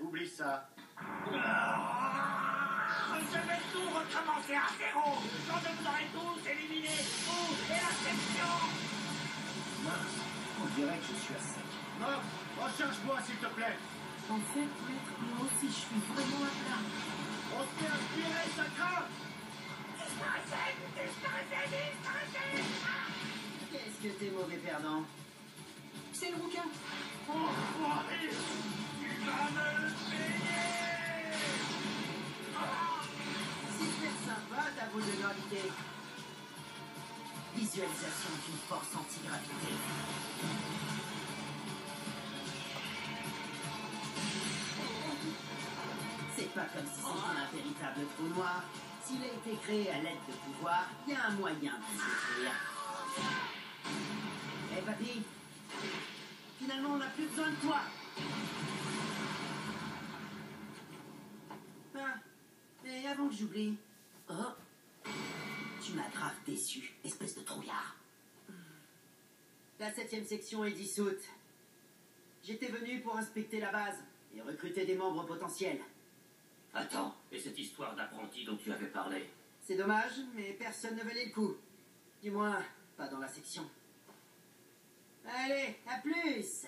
oublie ça. Je vais tout recommencer à zéro quand je vous aurai tous éliminés, vous et la section Mince, on dirait que je suis à sec. Non, recharge-moi s'il te plaît. En fait, maître, moi aussi, je suis vraiment à plat. On se fait inspirer, ça craint Disparaissez Disparaissez Disparaissez Qu'est-ce que t'es mauvais perdant? C'est le rouquin. Enfoiré Visualisation d'une force antigravité. C'est pas comme si c'était un véritable trou noir. S'il a été créé à l'aide de pouvoir, il y a un moyen de détruire. Eh papy, finalement on n'a plus besoin de toi. Ah, et avant que j'oublie, oh, tu m'as grave déçu, espèce de trouillard. La septième section est dissoute. J'étais venu pour inspecter la base et recruter des membres potentiels. Attends, et cette histoire d'apprenti dont tu avais parlé? C'est dommage, mais personne ne valait le coup. Du moins, pas dans la section. Allez, à plus